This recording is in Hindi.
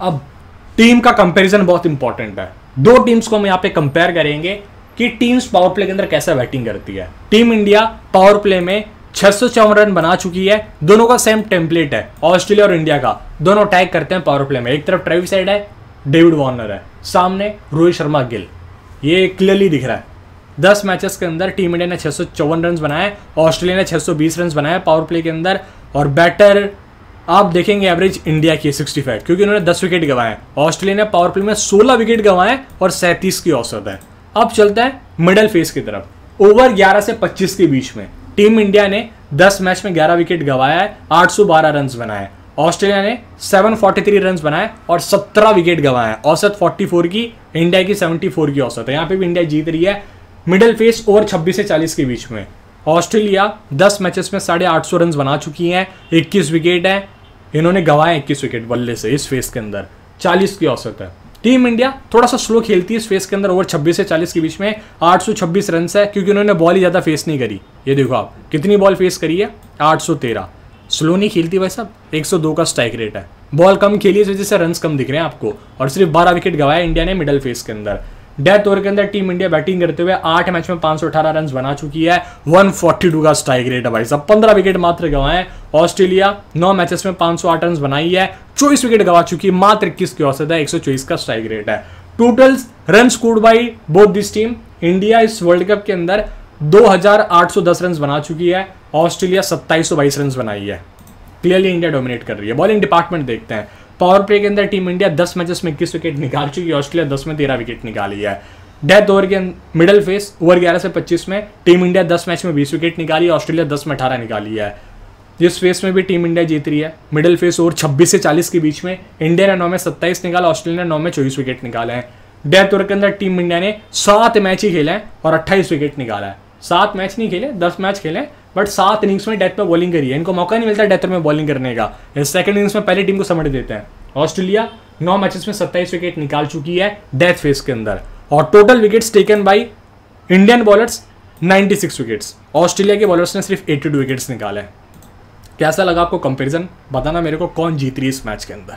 अब टीम का कंपैरिजन बहुत इंपॉर्टेंट है। दो टीम्स को हम यहाँ पे कंपेयर करेंगे कि टीम्स पावर प्ले के अंदर कैसा बैटिंग करती है। टीम इंडिया पावर प्ले में छह सौ चौवन रन बना चुकी है। दोनों का सेम टेम्पलेट है ऑस्ट्रेलिया और इंडिया का। दोनों अटैक करते हैं पावर प्ले में। एक तरफ़ ट्रेविस साइड है डेविड वार्नर है। सामने रोहित शर्मा गिल। ये क्लियरली दिख रहा है। दस मैचेस के अंदर टीम इंडिया ने छह रन बनाए ऑस्ट्रेलिया ने 620 रन बनाए पावर प्ले के अंदर। और बैटर आप देखेंगे एवरेज इंडिया की 65 क्योंकि उन्होंने 10 विकेट गंवाए ऑस्ट्रेलिया ने पावर प्ले में 16 विकेट गंवाए और 37 की औसत है। अब चलता है मिडल फेस की तरफ़। ओवर 11 से 25 के बीच में। टीम इंडिया ने 10 मैच में 11 विकेट गंवाया है 812 रन बनाए ऑस्ट्रेलिया ने 743 रन बनाए और 17 विकेट गंवाए औसत 44 की इंडिया की 74 की औसत है। यहाँ पे भी इंडिया जीत रही है। मिडिल फेस ओवर 26 से 40 के बीच में। ऑस्ट्रेलिया 10 मैचेस में साढ़े आठ सौ रन बना चुकी हैं 21 विकेट है। इन्होंने गंवाए इक्कीस विकेट बल्ले से इस फेस के अंदर। 40 की औसत है। टीम इंडिया थोड़ा सा स्लो खेलती है इस फेस के अंदर। ओवर 26 से 40 के बीच में 826 रन है, क्योंकि उन्होंने बॉल ही ज़्यादा फेस नहीं करी। ये देखो आप, कितनी बॉल फेस करी है? 813 स्लो नहीं खेलती भाई साहब। 102 का स्ट्राइक रेट है। बॉल कम खेली इस वजह से रन कम दिख रहे हैं आपको। और सिर्फ़ 12 विकेट गवाया इंडिया ने मिडल फेस के अंदर। डेथ ओवर के अंदर टीम इंडिया बैटिंग करते हुए आठ मैच में 518 रन बना चुकी है। 142 का स्ट्राइक रेट है भाई साहब। पंद्रह विकेट मात्र गवाए ऑस्ट्रेलिया नौ मैचेस में 508 रन बनाई है। चौबीस विकेट गवा चुकी है। मात्र इक्कीस की औसत है? 124 का स्ट्राइक रेट है। Total run scored by both this team. India इस वर्ल्ड कप के अंदर 2810 रन बना चुकी है। ऑस्ट्रेलिया सत्ताईस सौ बाईस रन बनाई है। क्लियरली इंडिया डोमिनेट कर रही है। बॉलिंग डिपार्टमेंट देखते हैं। पावर प्ले के अंदर टीम इंडिया दस मैचेस में इक्कीस विकेट निकाल चुकी है, ऑस्ट्रेलिया दस में तेरह विकेट निकाली है। डेथ ओवर के मिडिल फेस, ओवर ग्यारह से पच्चीस में टीम इंडिया दस मैच में बीस विकेट निकाली, ऑस्ट्रेलिया दस में अठारह निकाली है। जिस फेस में भी टीम इंडिया जीत रही है, मिडिल फेस ओवर छब्बीस से चालीस के बीच में इंडिया ने नौ में सत्ताईस निकाला, ऑस्ट्रेलिया ने नौ में चौबीस विकेट निकाले हैं। डेथ ओवर के अंदर टीम इंडिया ने सात मैच ही खेले हैं और अट्ठाईस विकेट निकाला है। सात मैच नहीं खेले, दस मैच खेले बट सात इनिंग्स में डेथ पे बॉलिंग करी है। इनको मौका नहीं मिलता डेथ में बॉलिंग करने का। सेकंड इनिंग्स में पहले टीम को समझ देते हैं। ऑस्ट्रेलिया नौ मैचेस में सत्ताईस विकेट निकाल चुकी है डेथ फेस के अंदर। और total wickets taken by Indian bowlers 96 wickets Australia के बॉलर्स ने सिर्फ़ 82 विकेट्स निकाले। कैसा लगा आपको कंपैरिजन बताना मेरे को कौन जीत रही है इस मैच के अंदर।